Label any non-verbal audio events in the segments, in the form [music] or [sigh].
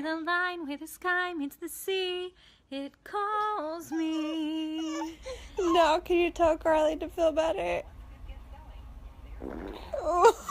see the line where the sky meets the sea. It calls me. Now, can you tell Carly to feel better? Oh. [laughs]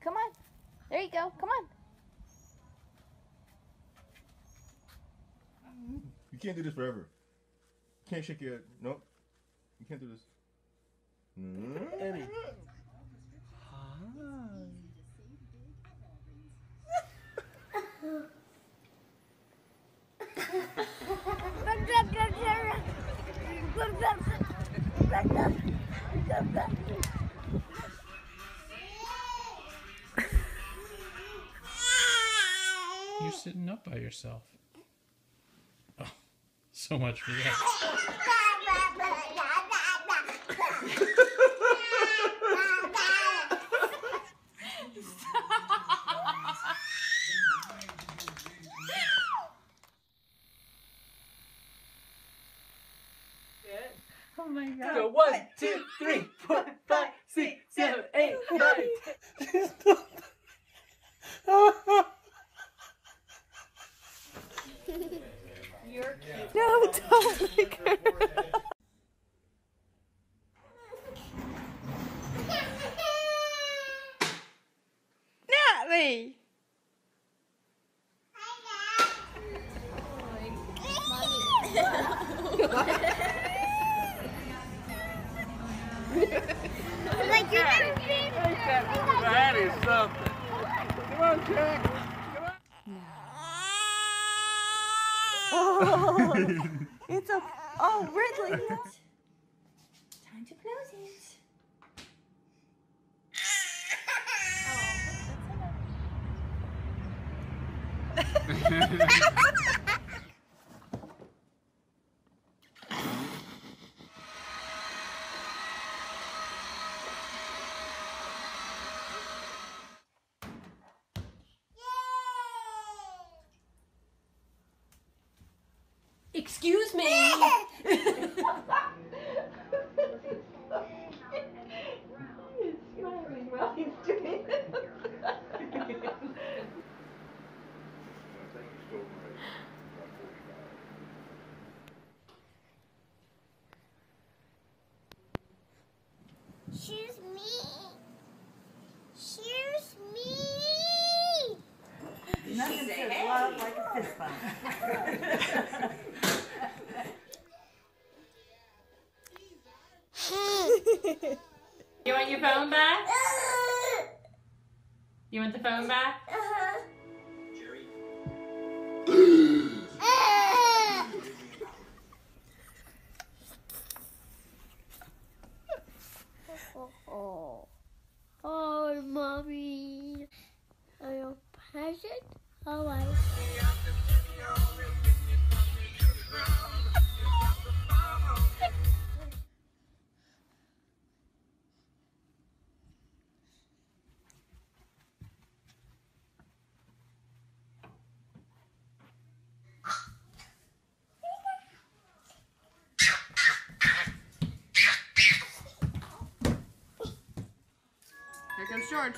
Come on. There you go. Come on. You can't do this forever. You can't shake your head. Nope. You can't do this. Eddie. You're sitting up by yourself. Oh, so much for that. Oh my god. Go one, two, three, four, five, six, seven, eight, nine. [laughs] [laughs] No, don't lick her. Natalie! Like you're That is something. Come on, Jack. Oh, it's a. Oh, Ridley. Time to close it. [laughs] [laughs] Excuse me. Choose me. Choose me. Nothing says love like a fist bump. [laughs] want your phone back? You want the phone back? [laughs] comes George.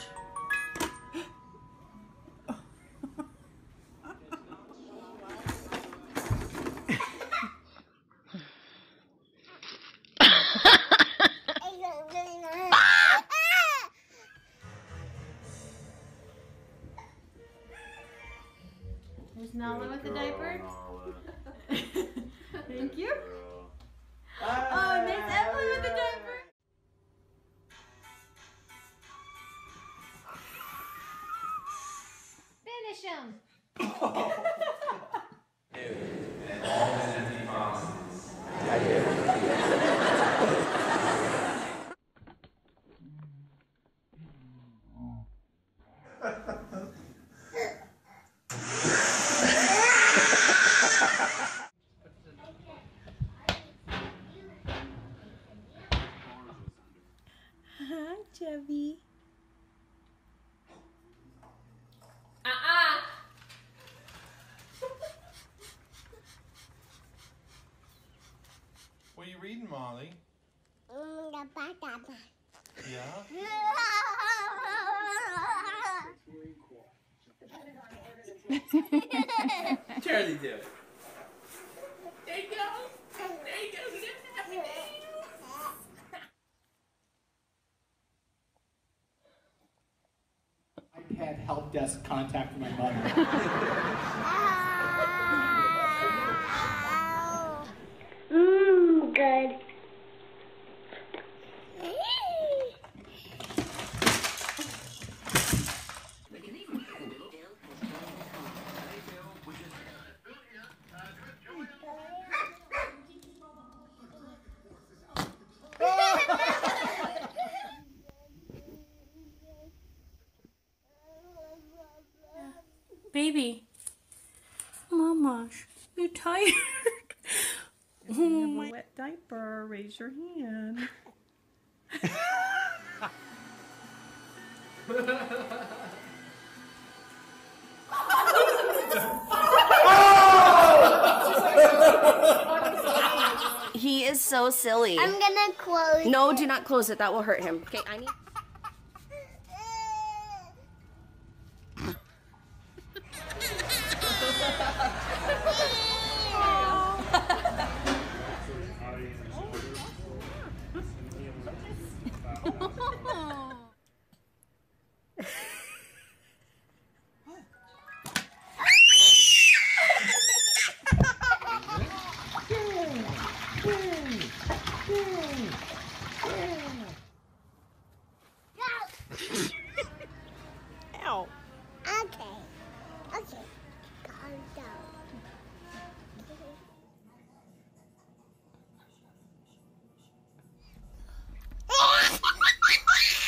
There's Nala with the diaper. [laughs] Thank you. Oh, Miss Emily with the diaper. Hi, Chubby. Uh-uh. what are you reading, Molly? Mm, yeah? [laughs] Charlie, do. Desk contact my mother. [laughs] Baby. Mama, you tired? If you have a oh wet diaper, raise your hand. He is so silly. I'm gonna close. No, do not close it. That will hurt him. Okay, I need.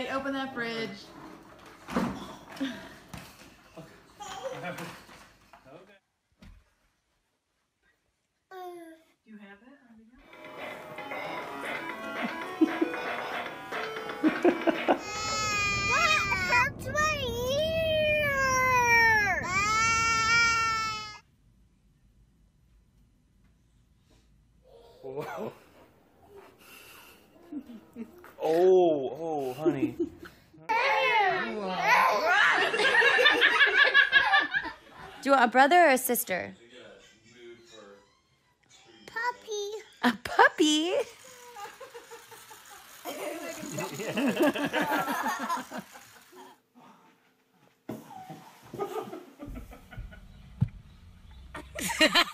Daddy, open that fridge. Do you have it? That hurts my ear. Oh, funny. [laughs] Do you want a brother or a sister? Puppy. A puppy? [laughs]